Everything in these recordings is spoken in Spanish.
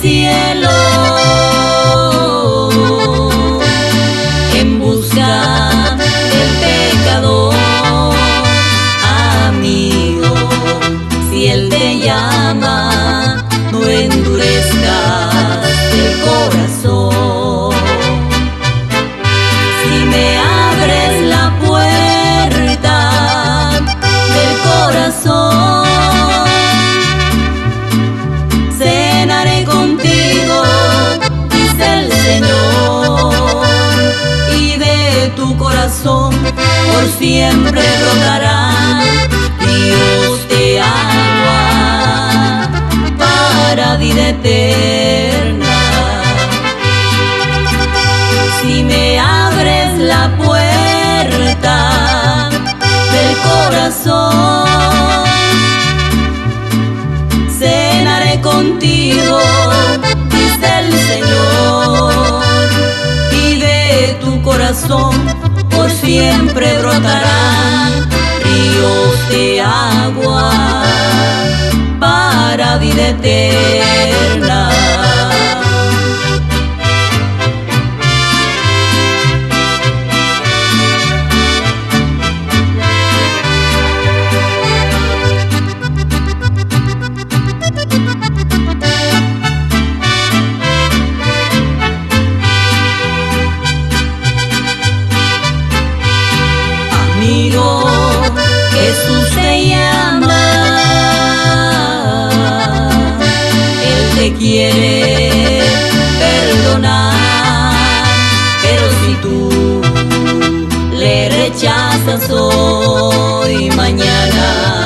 cielo por siempre brotarán ríos de agua para vida eterna. Si me abres la puerta del corazón, cenaré contigo, dice el Señor, y de tu corazón siempre brotarán ríos de agua para vida. Amigo, Jesús te llama, Él te quiere perdonar, pero si tú le rechazas hoy, mañana,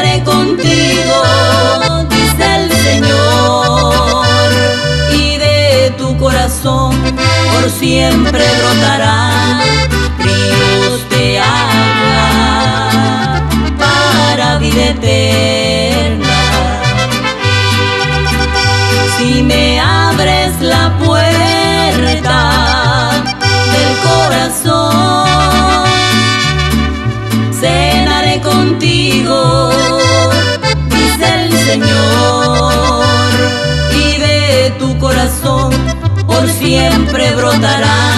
cenaré contigo, dice el Señor, y de tu corazón por siempre brotarán Señor, y de tu corazón por siempre brotarán